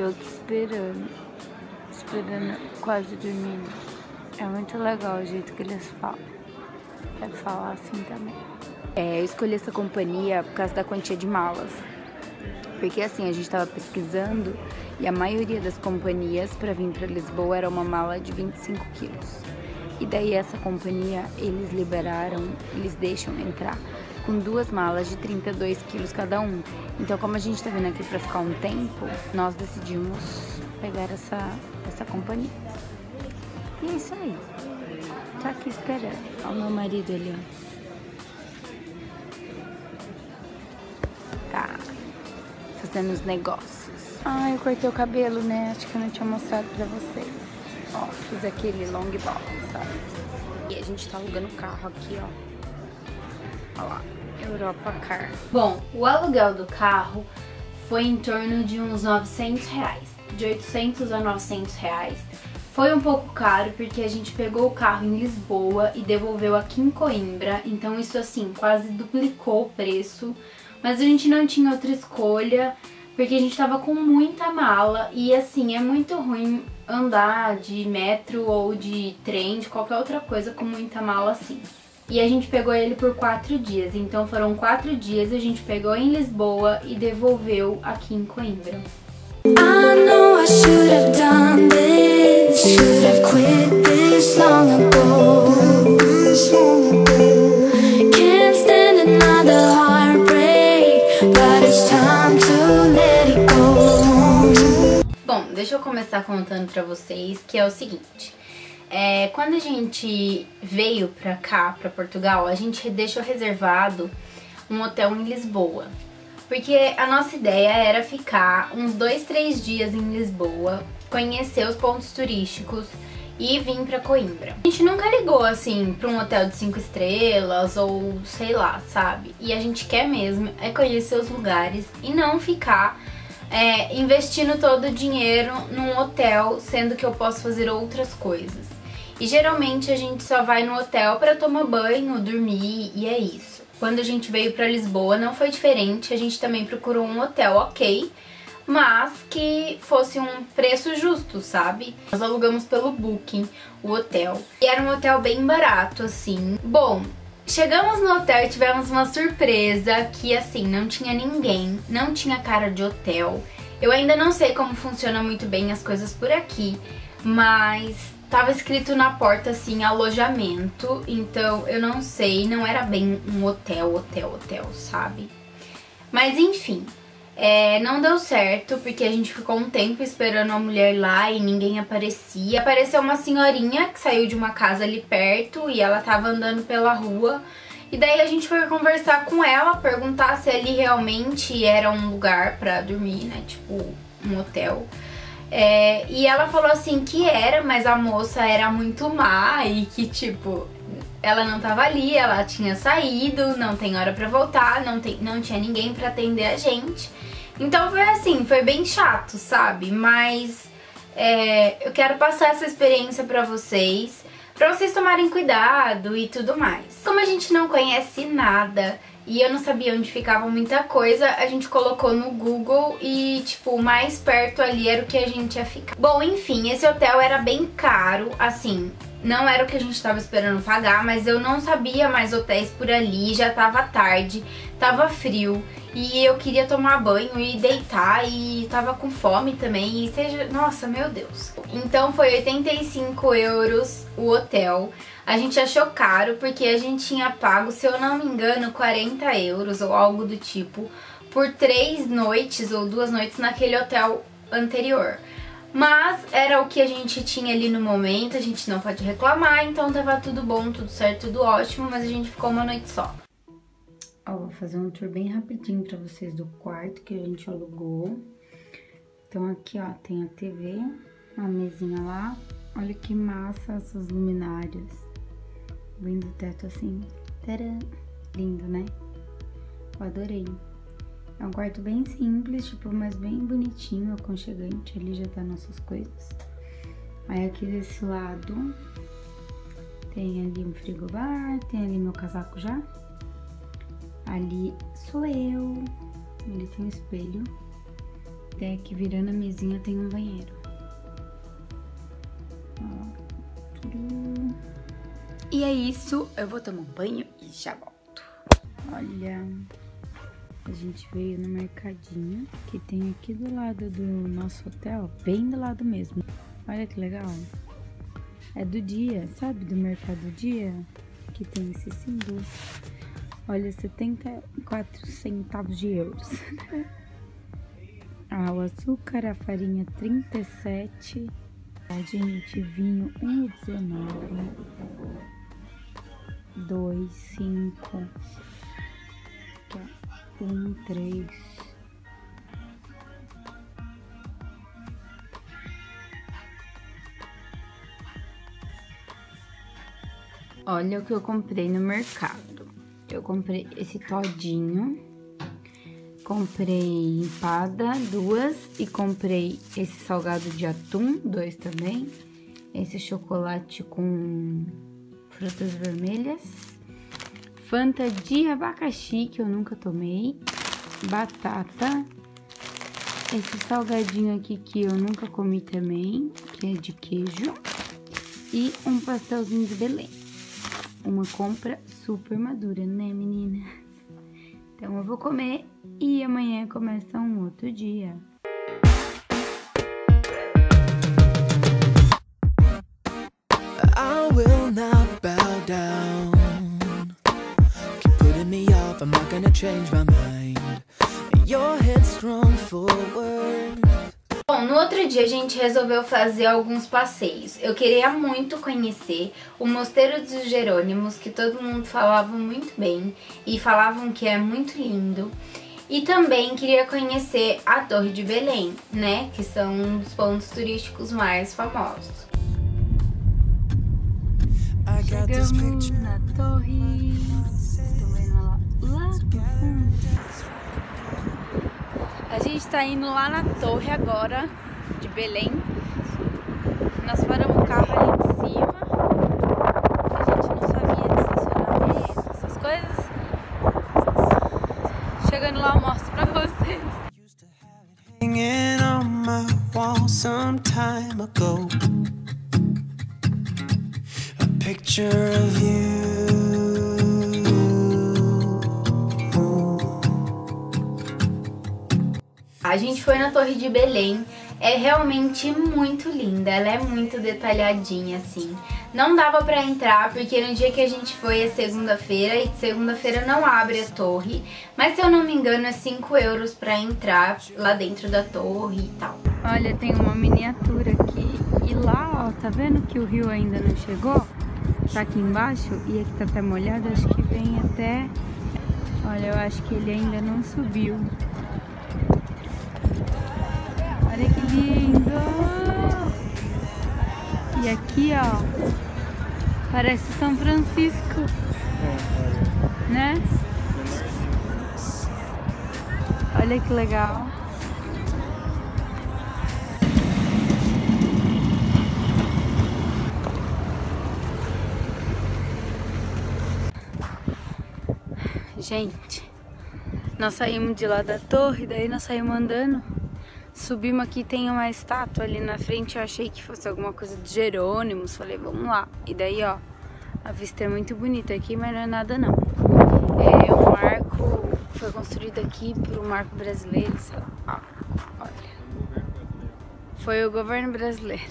tô esperando. Esperando, quase dormindo. É muito legal o jeito que eles falam. Quero falar assim também. É, eu escolhi essa companhia por causa da quantia de malas. Porque assim, a gente estava pesquisando e a maioria das companhias para vir para Lisboa era uma mala de 25 quilos. E daí essa companhia, eles liberaram, eles deixam entrar com duas malas de 32 quilos cada um. Então, como a gente está vindo aqui para ficar um tempo, nós decidimos pegar essa, essa companhia. E é isso aí. Tá aqui esperando. Olha o meu marido ali, ó. Tá. Fazendo os negócios. Ai, eu cortei o cabelo, né? Acho que eu não tinha mostrado pra vocês. Ó, fiz aquele long bob, sabe? E a gente tá alugando o carro aqui, ó. Olha lá, Europa Car. Bom, o aluguel do carro foi em torno de uns 900 reais. De 800 a 900 reais. Foi um pouco caro porque a gente pegou o carro em Lisboa e devolveu aqui em Coimbra. Então isso assim, quase duplicou o preço. Mas a gente não tinha outra escolha porque a gente tava com muita mala e assim, é muito ruim andar de metro ou de trem, de qualquer outra coisa com muita mala assim. E a gente pegou ele por quatro dias, então foram quatro dias, a gente pegou em Lisboa e devolveu aqui em Coimbra. Bom, deixa eu começar contando pra vocês que é o seguinte. É, quando a gente veio pra cá, pra Portugal, a gente deixou reservado um hotel em Lisboa. Porque a nossa ideia era ficar uns dois, três dias em Lisboa, conhecer os pontos turísticos e vir pra Coimbra. A gente nunca ligou, assim, pra um hotel de cinco estrelas ou sei lá, sabe? E a gente quer mesmo é conhecer os lugares e não ficar é, investindo todo o dinheiro num hotel, sendo que eu posso fazer outras coisas. E geralmente a gente só vai no hotel para tomar banho, dormir e é isso. Quando a gente veio para Lisboa não foi diferente, a gente também procurou um hotel ok, mas que fosse um preço justo, sabe? Nós alugamos pelo Booking o hotel e era um hotel bem barato, assim. Bom, chegamos no hotel e tivemos uma surpresa que, assim, não tinha ninguém, não tinha cara de hotel. Eu ainda não sei como funciona muito bem as coisas por aqui, mas Tava escrito na porta assim, alojamento, então eu não sei, não era bem um hotel, hotel, hotel, sabe? Mas enfim, é, não deu certo, porque a gente ficou um tempo esperando a mulher lá e ninguém aparecia. Apareceu uma senhorinha que saiu de uma casa ali perto e ela tava andando pela rua. E daí a gente foi conversar com ela, perguntar se ali realmente era um lugar pra dormir, né? Tipo, um hotel. É, e ela falou assim que era, mas a moça era muito má e que, tipo, ela não tava ali, ela tinha saído, não tem hora pra voltar, não, tem, não tinha ninguém pra atender a gente. Então foi assim, foi bem chato, sabe? Mas é, eu quero passar essa experiência pra vocês, pra vocês tomarem cuidado e tudo mais. Como a gente não conhece nada e eu não sabia onde ficava muita coisa, a gente colocou no Google e, tipo, mais perto ali era o que a gente ia ficar. Bom, enfim, esse hotel era bem caro, assim, não era o que a gente tava esperando pagar, mas eu não sabia mais hotéis por ali, já tava tarde, tava frio e eu queria tomar banho e deitar e tava com fome também e seja... Nossa, meu Deus. Então foi 85 euros o hotel. A gente achou caro porque a gente tinha pago, se eu não me engano, 40 euros ou algo do tipo por três noites ou duas noites naquele hotel anterior. Mas era o que a gente tinha ali no momento, a gente não pode reclamar, então tava tudo bom, tudo certo, tudo ótimo, mas a gente ficou uma noite só. Ó, vou fazer um tour bem rapidinho pra vocês do quarto que a gente alugou. Então aqui, ó, tem a TV, uma mesinha lá. Olha que massa essas luminárias. Vem do teto assim. Tcharam! Lindo, né? Eu adorei. É um quarto bem simples, tipo, mas bem bonitinho, aconchegante. Ali já tá nossas coisas. Aí aqui desse lado tem ali um frigobar, tem ali meu casaco já. Ali sou eu. Ali tem um espelho. Daí aqui virando a mesinha tem um banheiro. E é isso, eu vou tomar um banho e já volto. Olha, a gente veio no mercadinho que tem aqui do lado do nosso hotel, bem do lado mesmo. Olha que legal. É do dia, sabe? Do mercado dia, que tem esse símbolo. Olha, 74 centavos de euros. ah, o açúcar, a farinha 37. A gente, vinho 1,19. 2, 5. 1, 3. Olha o que eu comprei no mercado. Eu comprei esse todinho. Comprei empada, duas. E comprei esse salgado de atum, dois também. Esse chocolate com frutas vermelhas. Fanta de abacaxi, que eu nunca tomei. Batata. Esse salgadinho aqui que eu nunca comi também, que é de queijo. E um pastelzinho de Belém. Uma compra super madura, né, menina? Então eu vou comer e amanhã começa um outro dia. Bom, no outro dia a gente resolveu fazer alguns passeios. Eu queria muito conhecer o Mosteiro dos Jerônimos, que todo mundo falava muito bem e falavam que é muito lindo. E também queria conhecer a Torre de Belém, né, que são um dos pontos turísticos mais famosos. Chegamos na torre. Estou vendo lá, lá. A gente tá indo lá na torre agora, de Belém. Nós paramos na Torre de Belém, é realmente muito linda, ela é muito detalhadinha assim. Não dava pra entrar porque no dia que a gente foi é segunda-feira e segunda-feira não abre a torre, mas se eu não me engano é 5 euros pra entrar lá dentro da torre e tal. Olha, tem uma miniatura aqui e lá, ó, tá vendo que o rio ainda não chegou? Tá aqui embaixo e aqui tá até molhado, acho que vem até... Olha, eu acho que ele ainda não subiu. Lindo! E aqui, ó, parece São Francisco, né? Olha que legal. Gente, nós saímos de lá da torre, daí nós saímos andando Subimos aqui, tem uma estátua ali na frente, eu achei que fosse alguma coisa de Jerônimos, falei, vamos lá. E daí, ó, a vista é muito bonita aqui, mas não é nada não. É um marco, foi construído aqui por um marco brasileiro, sei lá, olha. Foi o governo brasileiro.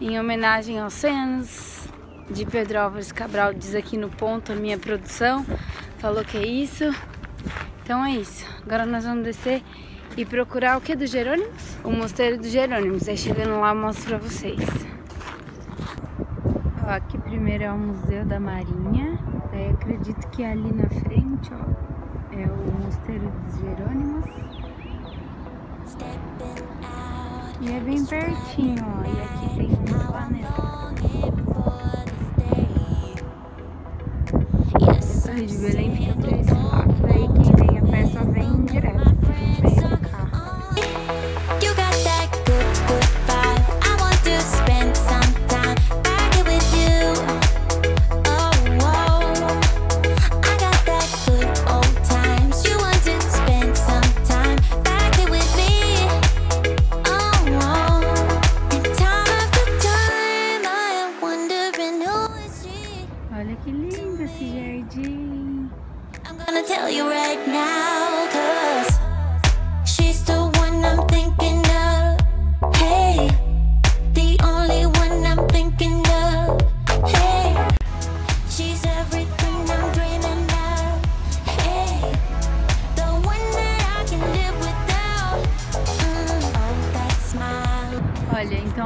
Em homenagem aos cenos de Pedro Álvares Cabral, diz aqui no ponto a minha produção, falou que é isso. Então é isso. Agora nós vamos descer e procurar o que do Jerônimos? O Mosteiro dos Jerônimos. Aí chegando lá eu mostro pra vocês. Ó, aqui primeiro é o Museu da Marinha. Daí acredito que ali na frente, ó, é o Mosteiro dos Jerônimos. E é bem pertinho, ó. E aqui tem um planeta. Torre de Belém fica por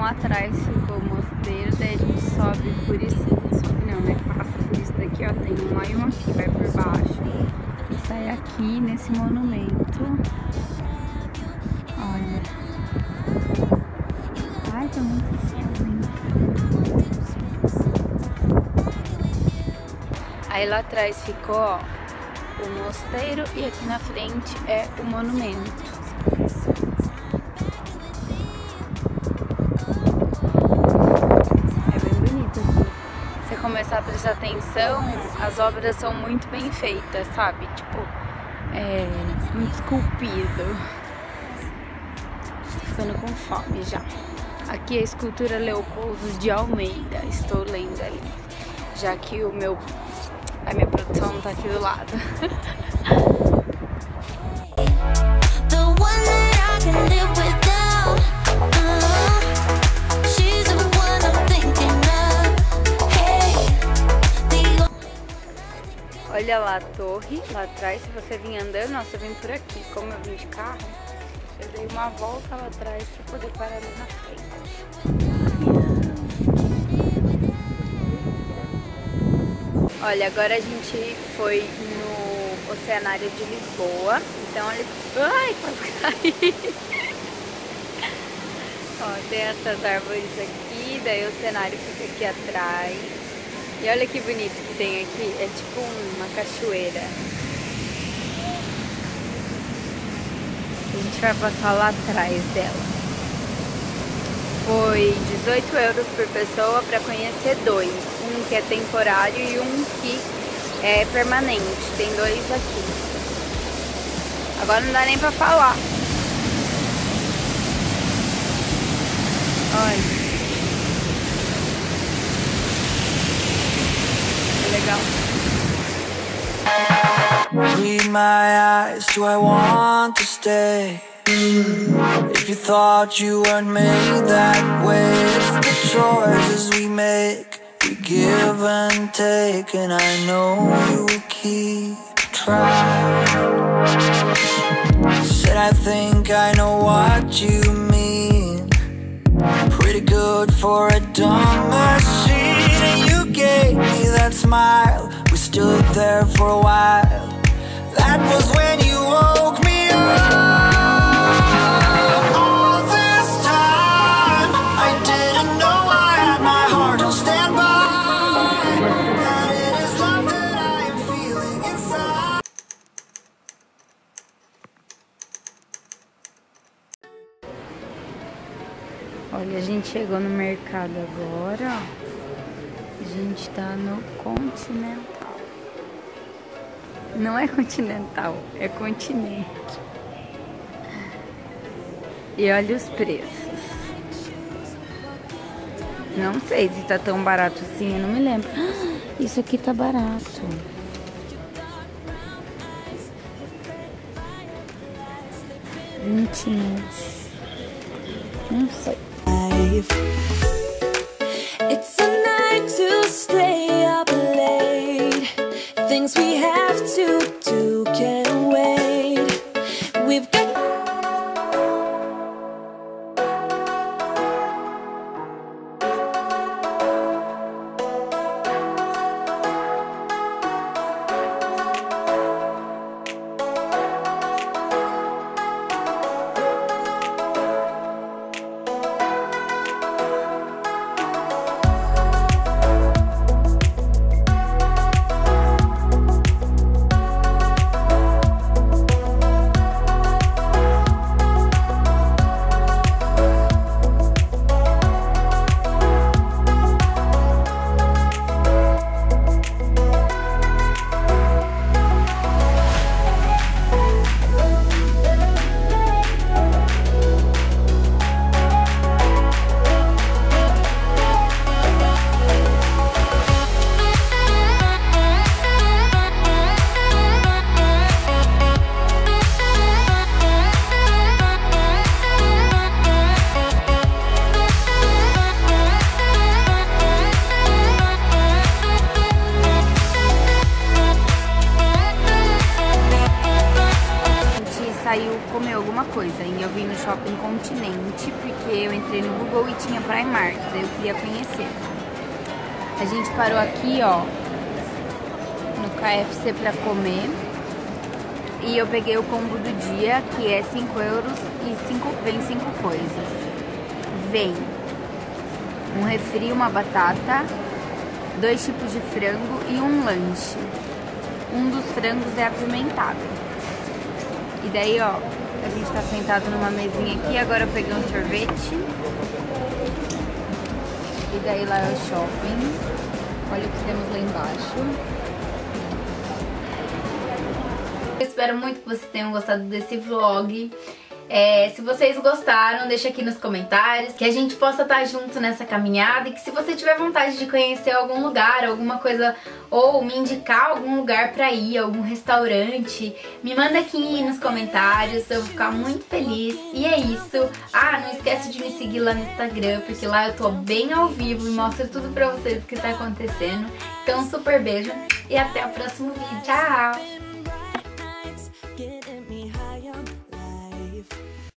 Lá atrás ficou o mosteiro, daí a gente sobe por isso. Sobe não, né? Passa por isso daqui, ó. Tem um e um aqui, vai por baixo. E sai aqui nesse monumento. Olha. Ai, tá muito frio. Aí lá atrás ficou, ó, o mosteiro e aqui na frente é o monumento. Começar prestar atenção, as obras são muito bem feitas, sabe? Tipo, é muito esculpido. Tô ficando com fome já. Aqui é a escultura Leopoldo de Almeida. Estou lendo ali. Já que o meu. A minha produção não tá aqui do lado. Olha lá a torre, lá atrás. Se você vir andando, nossa, eu vim por aqui. Como eu vim de carro, eu dei uma volta lá atrás pra poder parar ali na frente. Olha, agora a gente foi no Oceanário de Lisboa. Então, olha. Ai, quase caí! Ó, tem essas árvores aqui, daí o cenário fica aqui atrás. E olha que bonito que tem aqui, é tipo uma cachoeira. A gente vai passar lá atrás dela. Foi 18 euros por pessoa para conhecer dois. Um que é temporário e um que é permanente. Tem dois aqui. Agora não dá nem pra falar. Olha. My eyes, do I want to stay? If you thought you weren't made that way, it's the choices we make. We give and take, and I know you will keep trying. Said I think I know what you mean. Pretty good for a dumb machine, and you gave me that smile. We stood there for a while. Olha, a gente chegou no mercado agora. A gente tá no Continental. Não é Continental, é Continente. E olha os preços. Não sei se tá tão barato assim, eu não me lembro. Ah, Isso aqui tá barato. Vinte. Não sei. Gente parou aqui, ó, no KFC pra comer. E eu peguei o combo do dia, que é 5 euros e cinco, vem 5 coisas. Vem um refri, uma batata, dois tipos de frango e um lanche. Um dos frangos é apimentado. E daí, ó, a gente tá sentado numa mesinha aqui, agora eu peguei um sorvete. E daí lá é o shopping. Olha o que temos lá embaixo. Eu espero muito que vocês tenham gostado desse vlog. É, se vocês gostaram, deixa aqui nos comentários, que a gente possa estar junto nessa caminhada e que se você tiver vontade de conhecer algum lugar, alguma coisa, ou me indicar algum lugar pra ir, algum restaurante, me manda aqui nos comentários, eu vou ficar muito feliz. E é isso. Ah, não esquece de me seguir lá no Instagram, porque lá eu tô bem ao vivo e mostro tudo pra vocês o que tá acontecendo. Então, um super beijo e até o próximo vídeo. Tchau!